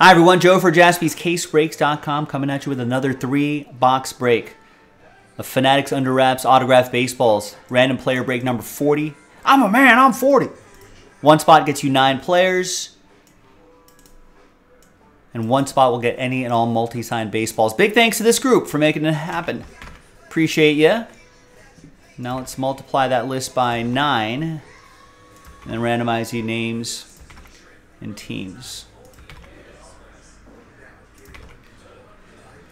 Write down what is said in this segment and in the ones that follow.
Hi, everyone. Joe for jaspyscasebreaks.com coming at you with another three box break of Fanatics Under Wraps autographed baseballs. Random player break number 40. I'm a man, I'm 40. One spot gets you nine players. And one spot will get any and all multi signed baseballs. Big thanks to this group for making it happen. Appreciate you. Now let's multiply that list by nine and randomize the names and teams.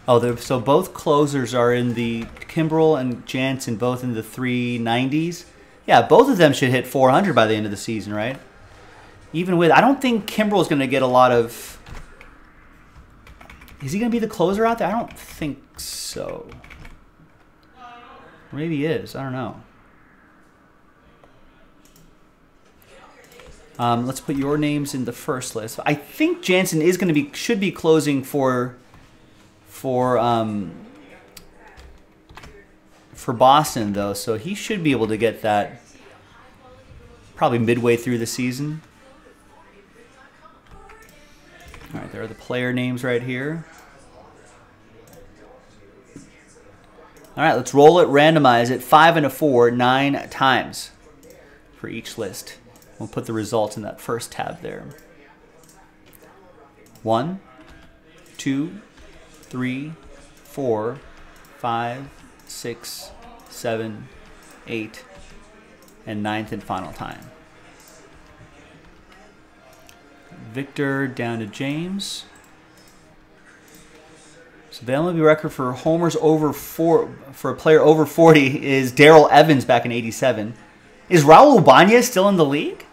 Oh, so both closers are in the Kimbrel and Jansen, both in the 390s. Yeah, both of them should hit 400 by the end of the season, right? Even with, I don't think Kimbrel is going to get a lot of. Is he going to be the closer out there? I don't think so. Maybe he is. I don't know. Um, let's put your names in the first list. I think Jansen is going to be should be closing for for um, for Boston though, so he should be able to get that probably midway through the season. All right, there are the player names right here. All right, let's roll it, randomize it, five and a four, nine times for each list. We'll put the results in that first tab there. One, two, three, four, five, six, seven, eight, and ninth and final time. Victor down to James. So the MLB record for homers over four for a player over 40 is Darrell Evans back in 87. Is Raul Ibanez still in the league?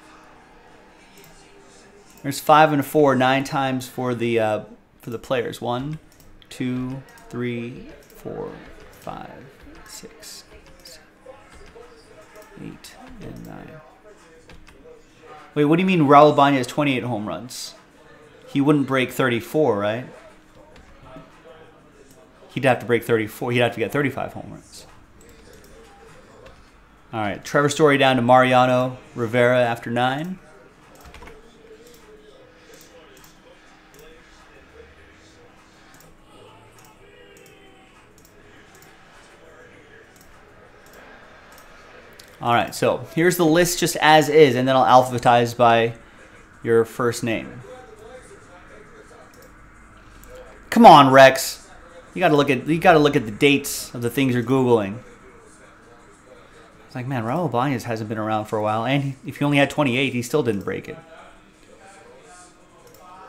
There's five and a four, nine times for the uh, for the players. One, two, three, four, five, six, eight, and nine. Wait, what do you mean Raul Ibanez has 28 home runs? He wouldn't break 34, right? He'd have to break 34. He'd have to get 35 home runs. All right, Trevor Story down to Mariano Rivera after nine. All right, so here's the list just as is, and then I'll alphabetize by your first name. Come on, Rex. You got to look at you got to look at the dates of the things you're googling. It's like, man, Raul Ibanez hasn't been around for a while, and if he only had 28, he still didn't break it.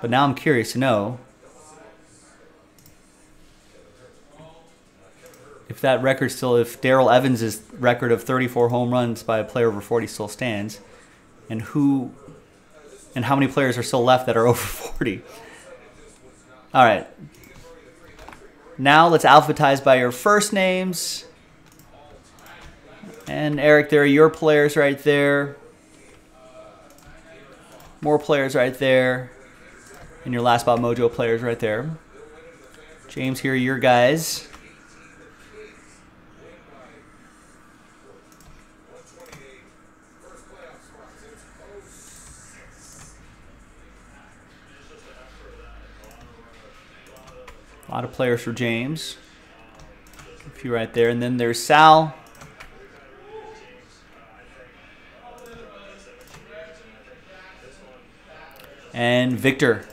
But now I'm curious to know if that record still, if Darrell Evans' record of 34 home runs by a player over 40 still stands, and who, and how many players are still left that are over 40. All right. Now let's alphabetize by your first names. And Eric, there are your players right there. More players right there. And your last spot mojo players right there. James, here are your guys. Lot of players for James. A few right there. And then there's Sal. And Victor.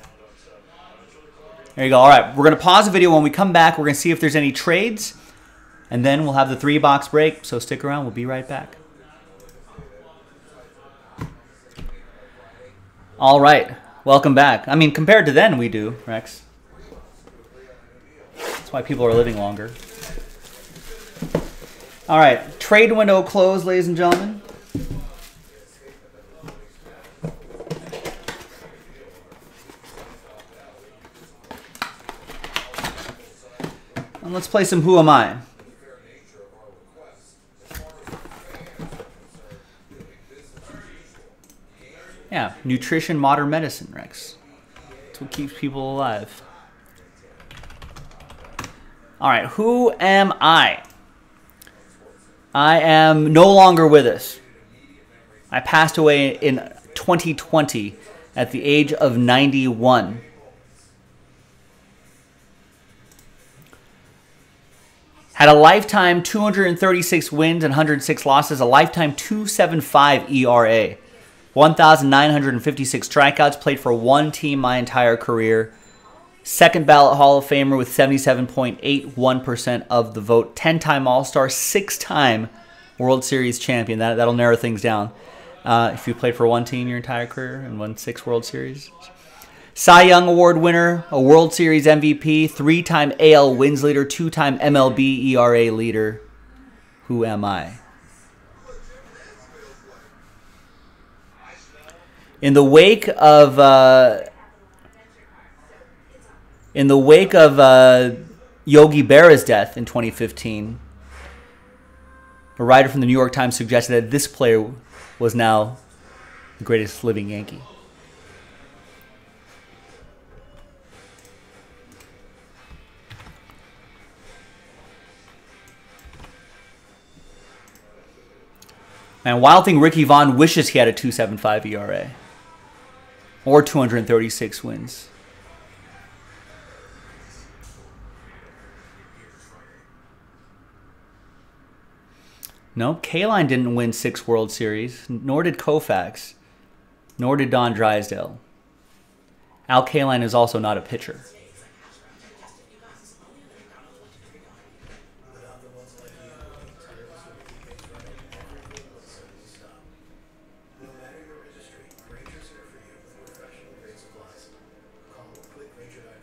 There you go. All right, we're going to pause the video. When we come back, we're going to see if there's any trades. And then we'll have the three box break. So stick around. We'll be right back. All right. Welcome back. I mean, compared to then, we do, Rex. That's why people are living longer. All right, trade window closed, ladies and gentlemen. And let's play some Who Am I? Yeah, nutrition, modern medicine, Rex. That's what keeps people alive. All right, who am I? I am no longer with us. I passed away in 2020 at the age of 91. Had a lifetime 236 wins and 106 losses, a lifetime 275 ERA, 1,956 strikeouts, played for one team my entire career. Second ballot Hall of Famer with 77.81% of the vote. 10 time All Star, six time World Series champion. That, that'll narrow things down. Uh, if you played for one team your entire career and won six World Series. Cy Young Award winner, a World Series MVP, three time AL wins leader, two time MLB ERA leader. Who am I? In the wake of uh, in the wake of uh, Yogi Berra's death in 2015, a writer from the New York Times suggested that this player was now the greatest living Yankee. And Wild thing Ricky Vaughn wishes he had a 275 ERA or 236 wins. No, Kaline didn't win six World Series, nor did Koufax, nor did Don Drysdale. Al Kaline is also not a pitcher.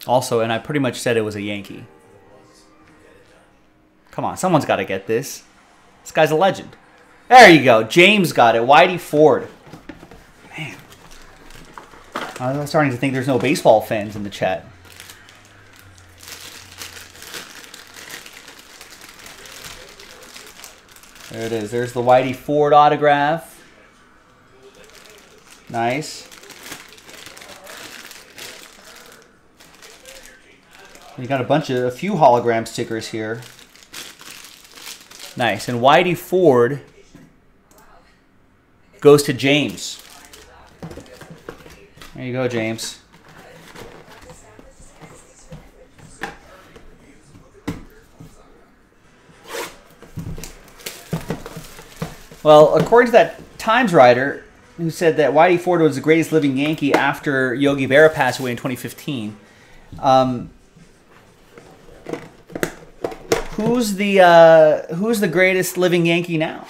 Also, and I pretty much said it was a Yankee. Come on, someone's got to get this. Guy's a legend. There you go. James got it. Whitey Ford. Man. I'm starting to think there's no baseball fans in the chat. There it is. There's the Whitey Ford autograph. Nice. You got a bunch of, a few hologram stickers here. Nice. And Whitey Ford goes to James. There you go, James. Well, according to that Times writer who said that Whitey Ford was the greatest living Yankee after Yogi Berra passed away in 2015, um, Who's the uh, who's the greatest living Yankee now?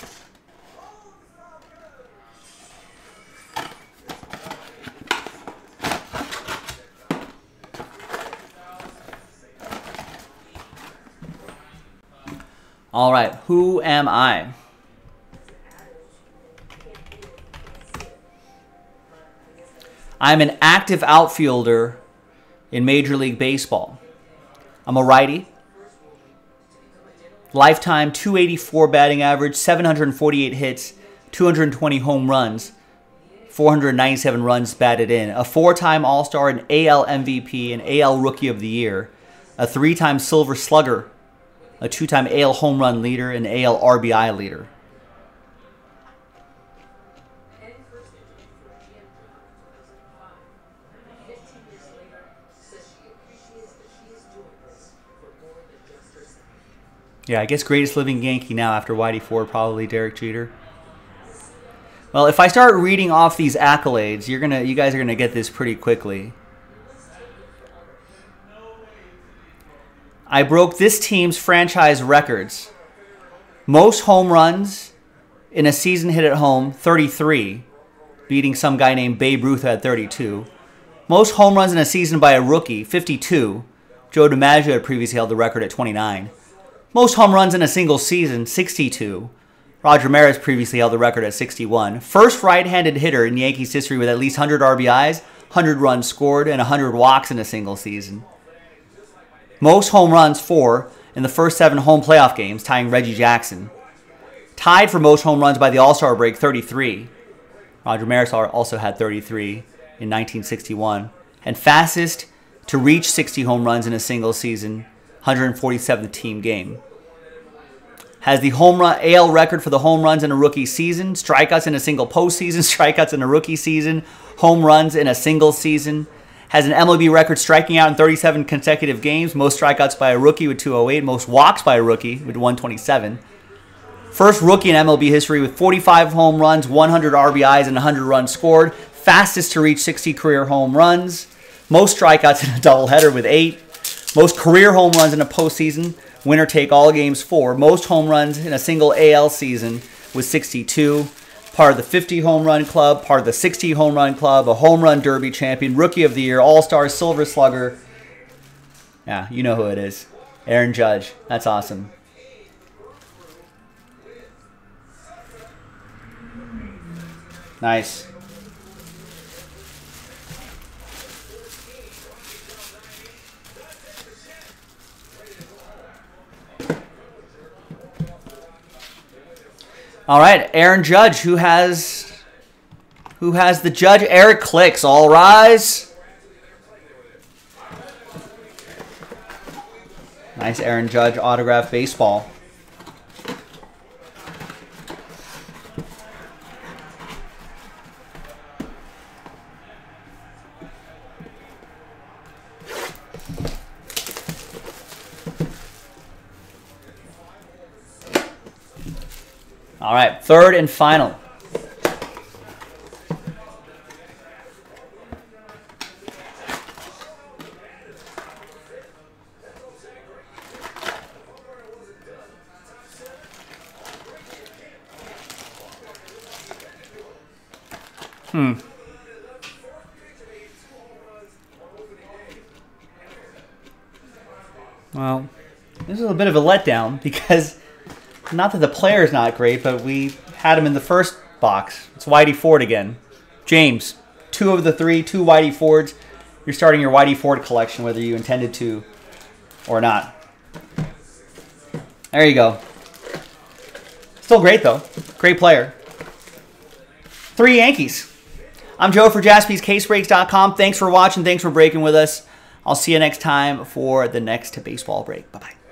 All right, who am I? I'm an active outfielder in Major League Baseball. I'm a righty. Lifetime 284 batting average, 748 hits, 220 home runs, 497 runs batted in. A four time All Star, an AL MVP, an AL Rookie of the Year, a three time Silver Slugger, a two time AL home run leader, an AL RBI leader. Yeah, I guess greatest living Yankee now after Whitey Ford, probably Derek Jeter. Well, if I start reading off these accolades, you're gonna, you guys are gonna get this pretty quickly. I broke this team's franchise records. Most home runs in a season hit at home, 33, beating some guy named Babe Ruth at 32. Most home runs in a season by a rookie, 52. Joe DiMaggio had previously held the record at 29. Most home runs in a single season, 62. Roger Maris previously held the record at 61. First right handed hitter in Yankees history with at least 100 RBIs, 100 runs scored, and 100 walks in a single season. Most home runs, four, in the first seven home playoff games, tying Reggie Jackson. Tied for most home runs by the All Star break, 33. Roger Maris also had 33 in 1961. And fastest to reach 60 home runs in a single season, 147th team game. Has the home run AL record for the home runs in a rookie season, strikeouts in a single postseason, strikeouts in a rookie season, home runs in a single season, Has an MLB record striking out in 37 consecutive games. Most strikeouts by a rookie with 208. Most walks by a rookie with 127. First rookie in MLB history with 45 home runs, 100 RBIs, and 100 runs scored. Fastest to reach 60 career home runs. Most strikeouts in a doubleheader with eight. Most career home runs in a postseason. Winner take all games four. Most home runs in a single AL season with 62 part of the 50 home run club, part of the 60 home run club, a home run derby champion, rookie of the year, all star, silver slugger. Yeah, you know who it is. Aaron Judge. That's awesome. Nice. All right, Aaron Judge, who has who has the judge? Eric Clicks. All rise. Nice Aaron Judge autograph baseball. All right, third and final. Hmm. Well, this is a bit of a letdown because not that the player is not great, but we had him in the first box. It's Whitey Ford again. James, two of the three, two Whitey Fords. You're starting your Whitey Ford collection, whether you intended to or not. There you go. Still great, though. Great player. Three Yankees. I'm Joe for jaspyscasebreaks.com. Thanks for watching. Thanks for breaking with us. I'll see you next time for the next baseball break. Bye-bye.